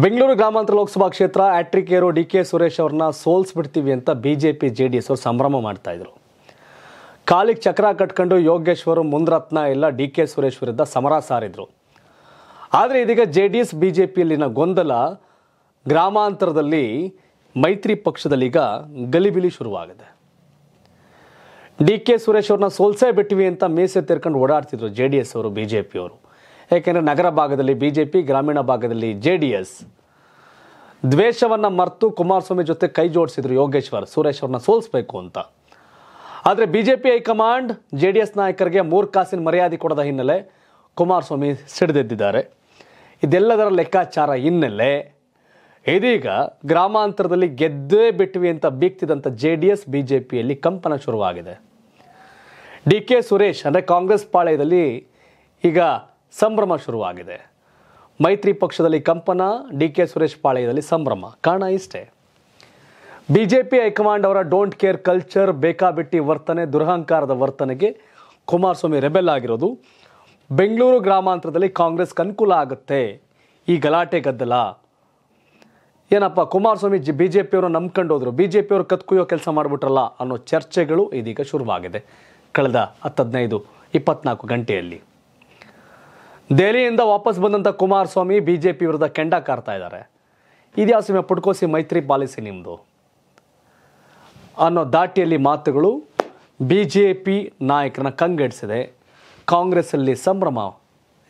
ಬೆಂಗಳೂರು ಗ್ರಾಮಾಂತರ ಲೋಕಸಭಾ ಕ್ಷೇತ್ರ hat trick hero D K Suresh ಅವ್ರನ್ನ ಸೋಲ್ಸ್ಬಿಡ್ತೀವಿ ಅಂತ B J P J D S ಅವರು ಸಂಭ್ರಮ ಮಾಡ್ತಾ ಇದ್ರು. ಕಾಲಿಗೆ ಚಕ್ರ ಕಟ್ಕೊಂಡು ಯೋಗೇಶ್ವರ್ ಮುಂದ್ರತ್ನ ಎಲ್ಲ ಡಿ ಕೆ ಸುರೇಶ್ ವಿರುದ್ಧ ಸಮರ ಸಾರಿದ್ರು. ಆದರೆ ಇದೀಗ J D S B J ಪಿಯಲ್ಲಿನ ಗೊಂದಲ ಗ್ರಾಮಾಂತರದಲ್ಲಿ ಮೈತ್ರಿ ಪಕ್ಷದಲ್ಲೀಗ ಗಲಿಬಿಲಿ ಶುರುವಾಗಿದೆ. ಡಿ ಕೆ ಸುರೇಶ್ ಅವ್ರನ್ನ ಸೋಲ್ಸೇ ಬಿಟ್ಟಿವಿ ಅಂತ ಮೀಸೆ ತೆರ್ಕೊಂಡು ಓಡಾಡ್ತಿದ್ರು ಜೆ ಡಿ ಎಸ್ ಅವರು. ಬಿ ಜೆ ಪಿಯವರು ಯಾಕೆಂದರೆ ನಗರ ಭಾಗದಲ್ಲಿ ಬಿ ಜೆ ಪಿ ಗ್ರಾಮೀಣ ಭಾಗದಲ್ಲಿ ಜೆ ಡಿ ಎಸ್ ದ್ವೇಷವನ್ನು ಮರೆತು ಕುಮಾರಸ್ವಾಮಿ ಜೊತೆ ಕೈ ಜೋಡಿಸಿದ್ರು ಯೋಗೇಶ್ವರ್ ಸುರೇಶ್ ಅವ್ರನ್ನ ಸೋಲಿಸಬೇಕು ಅಂತ. ಆದರೆ B J P high command J D S ನಾಯಕರಿಗೆ ಮೂರು ಕಾಸಿನ ಮರ್ಯಾದೆ ಕೊಡದ ಹಿನ್ನೆಲೆ ಕುಮಾರಸ್ವಾಮಿ ಸಿಡಿದೆದ್ದಿದ್ದಾರೆ. ಇದೆಲ್ಲದರ ಲೆಕ್ಕಾಚಾರ ಹಿನ್ನೆಲೆ ಇದೀಗ ಗ್ರಾಮಾಂತರದಲ್ಲಿ ಗೆದ್ದೇ ಬಿಟ್ವಿ ಅಂತ ಬೀಗ್ತಿದ್ದಂಥ J D S B J ಪಿಯಲ್ಲಿ ಕಂಪನ ಶುರುವಾಗಿದೆ. ಡಿ ಕೆ ಸುರೇಶ್ ಅಂದರೆ ಕಾಂಗ್ರೆಸ್ ಪಾಳ್ಯದಲ್ಲಿ ಈಗ ಸಂಭ್ರಮ ಶುರುವಾಗಿದೆ. ಮೈತ್ರಿ ಪಕ್ಷದಲ್ಲಿ ಕಂಪನ ಡಿ ಕೆ ಸುರೇಶ್ ಪಾಳ್ಯದಲ್ಲಿ ಸಂಭ್ರಮ. ಕಾರಣ ಇಷ್ಟೇ. ಬಿ ಜೆ ಪಿ ಹೈಕಮಾಂಡ್ ಅವರ ಡೋಂಟ್ ಕೇರ್ ಕಲ್ಚರ್, ಬೇಕಾಬಿಟ್ಟಿ ವರ್ತನೆ, ದುರಹಂಕಾರದ ವರ್ತನೆಗೆ ಕುಮಾರಸ್ವಾಮಿ ರೆಬೆಲ್ ಆಗಿರೋದು. ಬೆಂಗಳೂರು ಗ್ರಾಮಾಂತರದಲ್ಲಿ ಕಾಂಗ್ರೆಸ್ಗೆ ಅನುಕೂಲ ಆಗುತ್ತೆ. ಈ ಗಲಾಟೆ ಗದ್ದಲ. ಏನಪ್ಪ, ಕುಮಾರಸ್ವಾಮಿ ಜಿ, ಬಿ ಜೆ ಪಿಯವರು ನಂಬ್ಕೊಂಡು ಹೋದರು. ಬಿ ಜೆ ಪಿಯವರು ಕತ್ಕುಯ್ಯೋ ಕೆಲಸ ಮಾಡಿಬಿಟ್ರಲ್ಲ ಅನ್ನೋ ಚರ್ಚೆಗಳು ಇದೀಗ ಶುರುವಾಗಿದೆ. ಕಳೆದ ಹತ್ತು ಹದಿನೈದು ಇಪ್ಪತ್ನಾಲ್ಕು ಗಂಟೆಯಲ್ಲಿ. ದೆಹಲಿಯಿಂದ ವಾಪಸ್ ಬಂದಂಥ ಕುಮಾರಸ್ವಾಮಿ ಬಿ ಜೆ ಪಿ ವಿರುದ್ಧ ಕೆಂಡ ಕಾರ್ತಾ ಇದ್ದಾರೆ. ಇದ್ಯಾವ ಸಮಯ ಪುಡ್ಕೋಸಿ ಮೈತ್ರಿ ಪಾಲಿಸಿ ನಿಮ್ಮದು ಅನ್ನೋ ದಾಟಿಯಲ್ಲಿ ಮಾತುಗಳು ಬಿ ಜೆ ಪಿ ನಾಯಕರನ್ನ ಕಂಗೆಡಿಸಿದೆ, ಕಾಂಗ್ರೆಸ್ಸಲ್ಲಿ ಸಂಭ್ರಮ.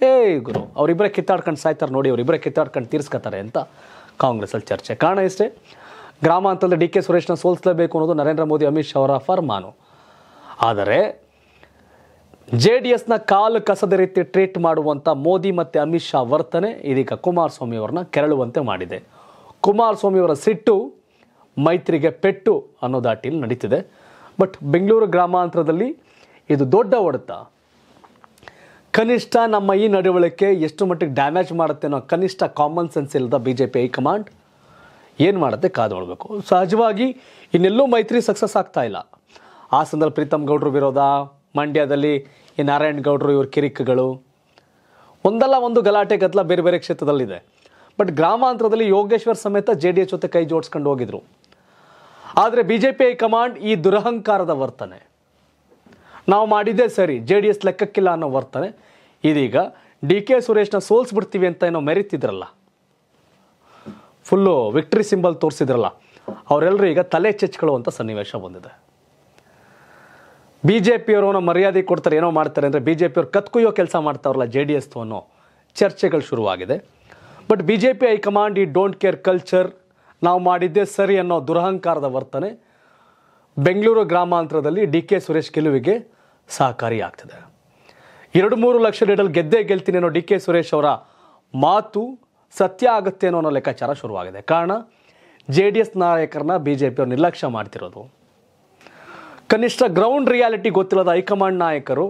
ಏ ಗುರು ಅವರಿಬ್ಬರೇ ಕಿತ್ತಾಡ್ಕೊಂಡು ಸಾಯ್ತಾರೆ ನೋಡಿ ಅವರಿಬ್ಬರೇ ಕಿತ್ತಾಡ್ಕೊಂಡು ತೀರ್ಸ್ಕೊತಾರೆ ಅಂತ ಕಾಂಗ್ರೆಸ್ಸಲ್ಲಿ ಚರ್ಚೆ. ಕಾರಣ ಇಷ್ಟೇ ಗ್ರಾಮಾಂತರದಲ್ಲಿ ಡಿ ಕೆ ಸುರೇಶ್ನ ಸೋಲಿಸಲೇಬೇಕು ಅನ್ನೋದು ನರೇಂದ್ರ ಮೋದಿ, ಅಮಿತ್ ಶಾ ಅವರ ಫರ್ಮಾನು. ಆದರೆ ಜೆ ಡಿ ಎಸ್ನ ಕಾಲು ಕಸದ ರೀತಿ ಟ್ರೀಟ್ ಮಾಡುವಂಥ ಮೋದಿ ಮತ್ತು ಅಮಿತ್ ಶಾ ವರ್ತನೆ ಇದೀಗ ಕುಮಾರಸ್ವಾಮಿ ಅವರನ್ನ ಕೆರಳುವಂತೆ ಮಾಡಿದೆ. ಕುಮಾರಸ್ವಾಮಿ ಅವರ ಸಿಟ್ಟು ಮೈತ್ರಿಗೆ ಪೆಟ್ಟು ಅನ್ನೋ ದಾಟಿಯಲ್ಲಿ ನಡೀತಿದೆ. ಬಟ್ ಬೆಂಗಳೂರು ಗ್ರಾಮಾಂತರದಲ್ಲಿ ಇದು ದೊಡ್ಡ ಹೊಡೆತ. ಕನಿಷ್ಠ ನಮ್ಮ ಈ ನಡವಳಿಕೆ ಎಷ್ಟು ಮಟ್ಟಿಗೆ ಡ್ಯಾಮೇಜ್ ಮಾಡುತ್ತೆ ಅನ್ನೋ ಕನಿಷ್ಠ ಕಾಮನ್ ಸೆನ್ಸ್ ಇಲ್ಲದ ಬಿ ಜೆ ಪಿ ಹೈಕಮಾಂಡ್ ಏನು ಮಾಡುತ್ತೆ ಕಾದು ನೋಡಬೇಕು ಸಹಜವಾಗಿ ಇನ್ನೆಲ್ಲೂ ಮೈತ್ರಿ ಸಕ್ಸಸ್ ಆಗ್ತಾ ಇಲ್ಲ. ಹಾಸನದಲ್ಲಿ ಪ್ರೀತಮ್ ಗೌಡ್ರು ವಿರೋಧ ಮಂಡ್ಯದಲ್ಲಿ ಈ ನಾರಾಯಣ್ ಗೌಡ್ರು, ಇವ್ರ ಕಿರಿಕ್ಗಳು. ಒಂದಲ್ಲ ಒಂದು ಗಲಾಟೆ, ಗದ್ದಲ ಬೇರೆ ಬೇರೆ ಕ್ಷೇತ್ರದಲ್ಲಿದೆ. ಬಟ್ ಗ್ರಾಮಾಂತರದಲ್ಲಿ ಯೋಗೇಶ್ವರ್ ಸಮೇತ ಜೆ ಡಿ ಎಸ್ ಜೊತೆ ಕೈ ಜೋಡಿಸ್ಕೊಂಡು ಹೋಗಿದ್ರು. ಆದರೆ ಬಿ ಜೆ ಪಿ ಹೈಕಮಾಂಡ್ ಈ ದುರಹಂಕಾರದ ವರ್ತನೆ. ನಾವು ಮಾಡಿದ್ದೇ ಸರಿ, ಜೆ ಡಿ ಎಸ್ ಲೆಕ್ಕಕ್ಕಿಲ್ಲ ಅನ್ನೋ ವರ್ತನೆ. ಇದೀಗ ಡಿ ಕೆ ಸುರೇಶ್ನ ಸೋಲ್ಸ್ಬಿಡ್ತೀವಿ ಅಂತ ಏನೋ ಮೆರಿತಿದ್ರಲ್ಲ. ಫುಲ್ಲು ವಿಕ್ಟ್ರಿ ಸಿಂಬಲ್ ತೋರಿಸಿದ್ರಲ್ಲ. ಅವರೆಲ್ಲರೂ ಈಗ ತಲೆ ಚೆಚ್ಕೊಳ್ಳುವಂಥ ಸನ್ನಿವೇಶ ಬಂದಿದೆ. ಬಿ ಜೆ ಪಿಯವರು ಮರ್ಯಾದೆ ಕೊಡ್ತಾರೆ, ಏನೋ ಮಾಡ್ತಾರೆ ಅಂದರೆ ಬಿ ಜೆ ಪಿಯವ್ರು ಕತ್ಕುಯ್ಯೋ ಕೆಲಸ ಮಾಡ್ತಾವ್ರಲ್ಲ ಜೆ ಡಿ ಎಸ್ ಅನ್ನೋ ಚರ್ಚೆಗಳು ಶುರುವಾಗಿದೆ. But B J P high command ಈ ಡೋಂಟ್ ಕೇರ್ ಕಲ್ಚರ್ ನಾವು ಮಾಡಿದ್ದೇ ಸರಿ ಅನ್ನೋ ದುರಹಂಕಾರದ ವರ್ತನೆ ಬೆಂಗಳೂರು ಗ್ರಾಮಾಂತರದಲ್ಲಿ ಡಿ ಕೆ ಸುರೇಶ್ ಗೆಲುವಿಗೆ ಸಹಕಾರಿಯಾಗ್ತದೆ ಎರಡು ಮೂರು ಲಕ್ಷ ಲೀಡಲ್ಲಿ ಗೆದ್ದೇ ಗೆಲ್ತೀನಿ ಅನ್ನೋ ಡಿ ಕೆ ಸುರೇಶ್ ಅವರ ಮಾತು ಸತ್ಯ ಆಗುತ್ತೆ ಅನ್ನೋ ಲೆಕ್ಕಾಚಾರ ಶುರುವಾಗಿದೆ. ಕಾರಣ ಜೆ ಡಿ ಎಸ್ ನಾಯಕರನ್ನ ಬಿ ಜೆ ಪಿಯವ್ರು ನಿರ್ಲಕ್ಷ್ಯ ಮಾಡ್ತಿರೋದು. ಕನಿಷ್ಠ ಗ್ರೌಂಡ್ ರಿಯಾಲಿಟಿ ಗೊತ್ತಿಲ್ಲದ ಹೈಕಮಾಂಡ್ ನಾಯಕರು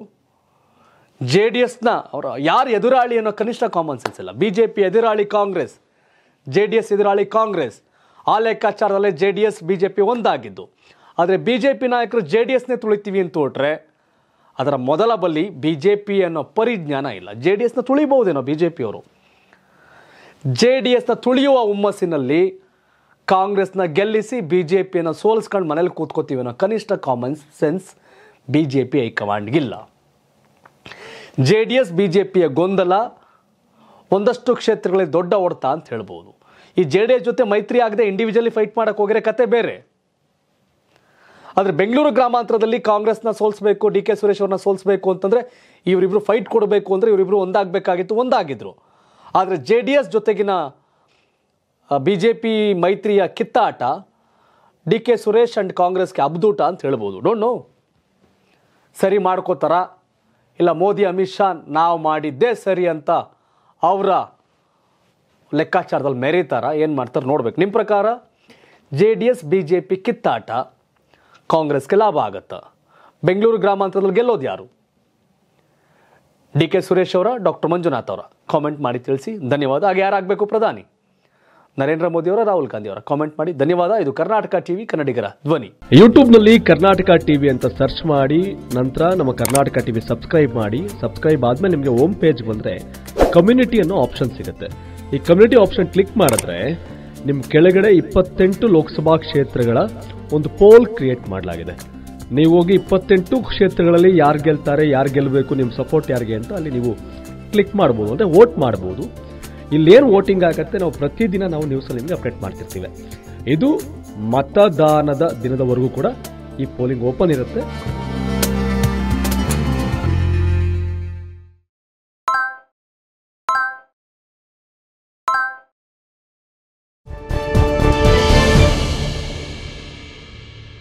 ಜೆ ಡಿ ಎಸ್ನ ಅವರ ಯಾರು ಎದುರಾಳಿ ಅನ್ನೋ ಕನಿಷ್ಠ ಕಾಮನ್ ಸೆನ್ಸ್ ಇಲ್ಲ. ಬಿ ಜೆ ಪಿ ಎದುರಾಳಿ ಕಾಂಗ್ರೆಸ್ ಜೆ ಡಿ ಎಸ್ ಎದುರಾಳಿ ಕಾಂಗ್ರೆಸ್. ಆ ಲೆಕ್ಕಾಚಾರದಲ್ಲೇ J D S B J P ಒಂದಾಗಿದ್ದು. ಆದರೆ ಬಿ ಜೆ ಪಿ ನಾಯಕರು ಜೆ ಡಿ ಎಸ್ನೇ ತುಳಿತೀವಿ ಅಂತ ಹೊಟ್ರೆ, ಅದರ ಮೊದಲ ಬಲಿ ಬಿ ಜೆ ಪಿ ಅನ್ನೋ ಪರಿಜ್ಞಾನ ಇಲ್ಲ. ಜೆ ಡಿ ಎಸ್ನ ತುಳಿಬಹುದೇನೋ ಬಿ ಜೆ ಪಿಯವರು ಜೆ ಡಿ ಎಸ್ನ ತುಳಿಯುವ ಹುಮ್ಮಸ್ಸಿನಲ್ಲಿ ಕಾಂಗ್ರೆಸ್ನ ಗೆಲ್ಲಿಸಿ ಬಿ ಜೆ ಪಿಯನ್ನು ಸೋಲಿಸ್ಕೊಂಡು ಮನೇಲಿ ಕೂತ್ಕೋತೀವಿ ಅನ್ನೋ ಕನಿಷ್ಠ common sense B J P ಹೈಕಮಾಂಡ್ಗಿಲ್ಲ J D S B J ಪಿಯ ಗೊಂದಲ ಒಂದಷ್ಟು ಕ್ಷೇತ್ರಗಳಲ್ಲಿ ದೊಡ್ಡ ಹೊಡೆತ ಅಂತ ಹೇಳ್ಬೋದು. ಈ ಜೆ ಡಿ ಎಸ್ ಜೊತೆ ಮೈತ್ರಿ ಆಗದೆ ಇಂಡಿವಿಜುವಲಿ ಫೈಟ್ ಮಾಡಕ್ಕೆ ಹೋಗಿರೋ ಕತೆ ಬೇರೆ. ಆದರೆ ಬೆಂಗಳೂರು ಗ್ರಾಮಾಂತರದಲ್ಲಿ ಕಾಂಗ್ರೆಸ್ನ ಸೋಲಿಸಬೇಕು, ಡಿ ಕೆ ಸುರೇಶ್ ಅವ್ರನ್ನ ಸೋಲಿಸಬೇಕು ಅಂತಂದರೆ ಇವರಿಬ್ಬರು ಫೈಟ್ ಕೊಡಬೇಕು ಅಂದರೆ ಇವರಿಬ್ಬರು ಒಂದಾಗಬೇಕಾಗಿತ್ತು, ಒಂದಾಗಿದ್ರು. ಆದರೆ ಜೆ ಡಿ ಎಸ್ ಜೊತೆಗಿನ ಬಿ ಜೆ ಪಿ ಮೈತ್ರಿಯ ಕಿತ್ತಾಟ ಡಿ ಕೆ ಸುರೇಶ್ ಆ್ಯಂಡ್ ಕಾಂಗ್ರೆಸ್ಗೆ ಅಬ್ದೂಟ ಅಂತ ಹೇಳ್ಬೋದು. ಡೋಂಟ್ ನೋ ಸರಿ ಮಾಡ್ಕೋತಾರ? ಇಲ್ಲ, ಮೋದಿ, ಅಮಿತ್ ಶಾ, ನಾವು ಮಾಡಿದ್ದೇ ಸರಿ ಅಂತ ಅವರ ಲೆಕ್ಕಾಚಾರದಲ್ಲಿ ಮೆರೀತಾರ? ಏನು ಮಾಡ್ತಾರೆ ನೋಡ್ಬೇಕು. ನಿಮ್ಮ ಪ್ರಕಾರ J D S, B J P ಕಿತ್ತಾಟ ಕಾಂಗ್ರೆಸ್ಗೆ ಲಾಭ ಆಗತ್ತೆ? ಬೆಂಗಳೂರು ಗ್ರಾಮಾಂತರದಲ್ಲಿ ಗೆಲ್ಲೋದು ಯಾರು? ಡಿ ಕೆ ಸುರೇಶ್ ಅವರ, ಡಾಕ್ಟರ್ ಮಂಜುನಾಥ್ ಅವರ? ಕಾಮೆಂಟ್ ಮಾಡಿ ತಿಳಿಸಿ. ಧನ್ಯವಾದ. ಹಾಗೆ ಯಾರಾಗಬೇಕು ಪ್ರಧಾನಿ? ನರೇಂದ್ರ ಮೋದಿ ಅವರ, ರಾಹುಲ್ ಗಾಂಧಿ ಅವರ. ಕಾಮೆಂಟ್ ಮಾಡಿ. ಧನ್ಯವಾದ. ಇದು ಕರ್ನಾಟಕ ಟಿವಿ, ಕನ್ನಡಿಗರ ಧ್ವನಿ. ಯೂಟ್ಯೂಬ್ನಲ್ಲಿ ಕರ್ನಾಟಕ ಟಿವಿ ಅಂತ ಸರ್ಚ್ ಮಾಡಿ, ನಂತರ ನಮ್ಮ ಕರ್ನಾಟಕ ಟಿವಿ ಸಬ್ಸ್ಕ್ರೈಬ್ ಮಾಡಿ. ಸಬ್ಸ್ಕ್ರೈಬ್ ಆದ್ಮೇಲೆ ನಿಮಗೆ ಹೋಮ್ ಪೇಜ್ ಬಂದರೆ ಕಮ್ಯುನಿಟಿ ಅನ್ನೋ ಆಪ್ಷನ್ ಸಿಗುತ್ತೆ. ಈ ಕಮ್ಯುನಿಟಿ ಆಪ್ಷನ್ ಕ್ಲಿಕ್ ಮಾಡಿದ್ರೆ ನಿಮ್ಮ ಕೆಳಗಡೆ ಇಪ್ಪತ್ತೆಂಟು ಲೋಕಸಭಾ ಕ್ಷೇತ್ರಗಳ ಒಂದು ಪೋಲ್ ಕ್ರಿಯೇಟ್ ಮಾಡಲಾಗಿದೆ. ನೀವು ಹೋಗಿ ಇಪ್ಪತ್ತೆಂಟು ಕ್ಷೇತ್ರಗಳಲ್ಲಿ ಯಾರು ಗೆಲ್ತಾರೆ, ಯಾರು ಗೆಲ್ಲಬೇಕು ನಿಮ್ಮ ಸಪೋರ್ಟ್ ಯಾರಿಗೆ ಅಂತ ಅಲ್ಲಿ ನೀವು ಕ್ಲಿಕ್ ಮಾಡ್ಬೋದು ಅಂದರೆ ವೋಟ್ ಮಾಡ್ಬೋದು. ಇಲ್ಲೇನು ವೋಟಿಂಗ್ ಆಗುತ್ತೆ, ನಾವು ಪ್ರತಿದಿನ ನಾವು ನ್ಯೂಸಲ್ಲಿ ನಿಮಗೆ ಅಪ್ಡೇಟ್ ಮಾಡ್ತಿರ್ತೀವಿ. ಇದು ಮತದಾನದ ದಿನದವರೆಗೂ ಕೂಡ ಈ ಪೋಲಿಂಗ್ ಓಪನ್ ಇರುತ್ತೆ.